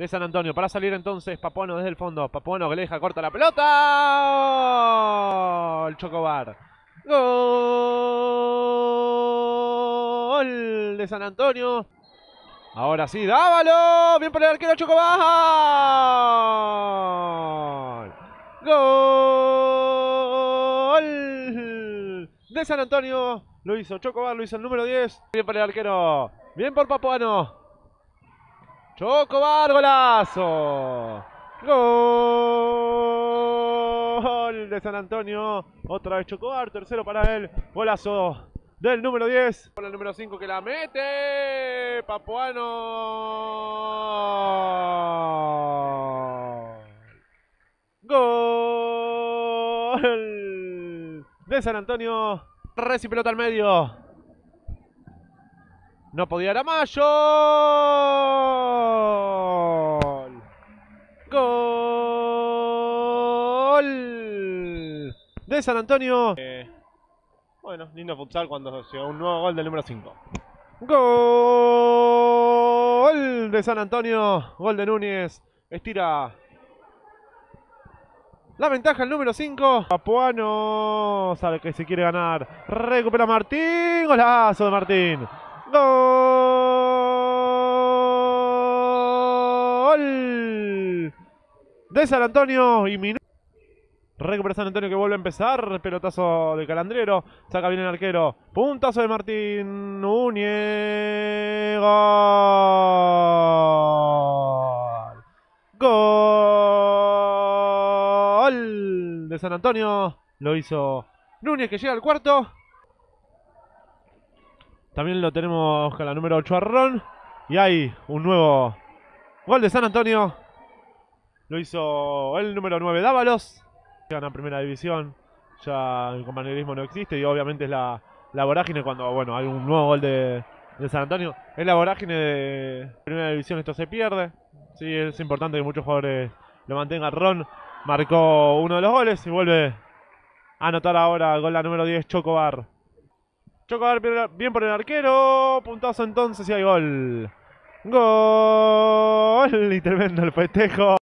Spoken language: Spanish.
de San Antonio. Para salir entonces Papuano desde el fondo. Papuano que le deja corta la pelota. El Chocobar. Gol de San Antonio. Ahora sí, Dávalo. Bien por el arquero Chocobar. Gol de San Antonio. Lo hizo Chocobar, lo hizo el número 10. Bien por el arquero. Bien por Papuano. Chocobar, golazo. Gol de San Antonio. Otra vez Chocobar, tercero para él. Golazo del número 10. Con el número 5 que la mete. Papuano. Gol de San Antonio. Reci pelota al medio. No podía ir Mayo. Gol de San Antonio. Eh, bueno, lindo futsal cuando llegó un nuevo gol del número 5. Gol de San Antonio. Gol de Núñez. Estira la ventaja el número 5. Papuano sabe que se quiere ganar. Recupera Martín. Golazo de Martín. Gol de San Antonio y minuto. Recupera San Antonio que vuelve a empezar. Pelotazo de Calandrero. Saca bien el arquero. Puntazo de Martín Núñez. Gol. Gol de San Antonio. Lo hizo Núñez que llega al cuarto. También lo tenemos con la número 8 Arrón. Y hay un nuevo gol de San Antonio. Lo hizo el número 9 Dávalos. Llegan a primera división. Ya el compañerismo no existe. Y obviamente es la, la vorágine cuando bueno hay un nuevo gol de, San Antonio. Es la vorágine de primera división. Esto se pierde. Sí, es importante que muchos jugadores lo mantengan. Ron marcó uno de los goles y vuelve a anotar ahora gol la número 10 Chocobar. Chocobar bien por el arquero. Puntazo entonces y hay gol. Gol. Y tremendo el festejo.